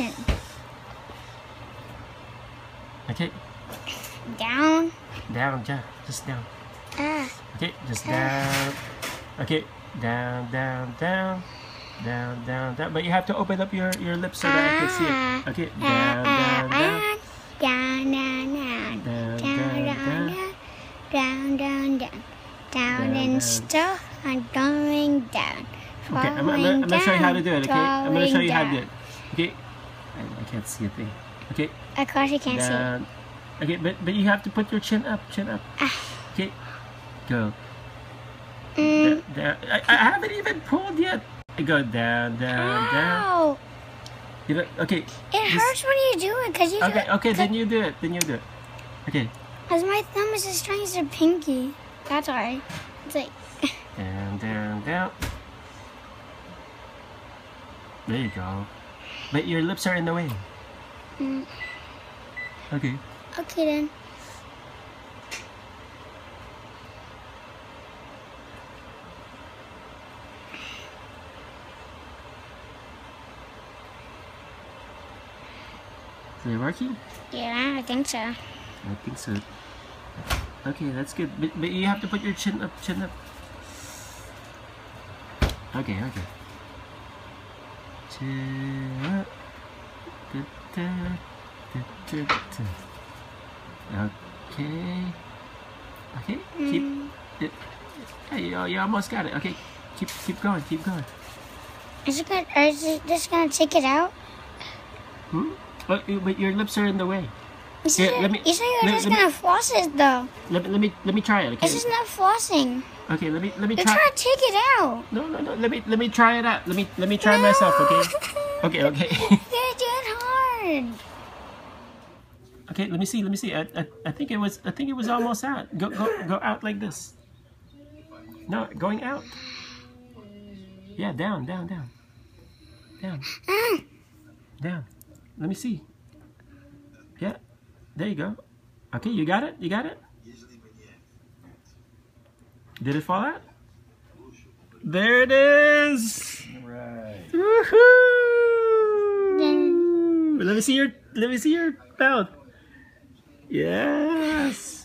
action. Okay, Down. down, ja, just down. Ah. Okay, just down. Okay, down, down, down, down, down, down. But you have to open up your your lips so that I can see Ah. it. Okay, down, down, down, Down, down, down. down, Down, down, down, down. down. Down, down, down. Down Down, and down. still I'm going down. Okay, I'm, I'm, Falling I'm gonna show you how to do it. Okay, I'm gonna show falling you how to do down. it. Okay, I, I can't see a thing. Okay, Of course you can't see. down. Okay, but but you have to put your chin up, chin up. Ah. Okay, go. Mm. Down. I, I haven't even pulled yet. I go down, down, down. Ow! You know, okay. It Just- hurts when you do it because you Okay, okay, then you do it. Then you do it. Okay, Because my thumb is as strong as your pinky. That's why. It's like, down, down, down. There you go. But your lips are in the way. mm, Okay. okay then. Is it working? Yeah, I think so. I think so. Okay, that's good. But, but you have to put your chin up, chin up. Okay, okay. Okay. Okay, keep Mm. it. Yeah, you, you almost got it. Okay, keep keep going, keep going. Is it gonna, is it just gonna take it out? Hmm? But, but your lips are in the way. You said, let me- you said you were let- just let gonna floss it though. Let, me- let me let me try it. Okay. This is not flossing. Okay, let me let me You're try. trying to take it out. No, no, no. Let me let me try it out. Let me let me try myself. Okay. Okay, okay. You're doing hard. okay. Let me see. Let me see. I, I, I think it was I think it was almost out. Go go go out like this. No, going out. Yeah, down, down, down, down, Ah, down. Let me see. Yeah, there you go. Okay, you got it. You got it. Did it fall out? There it is. Right. Woohoo! Let me see your let me see your mouth. Yes.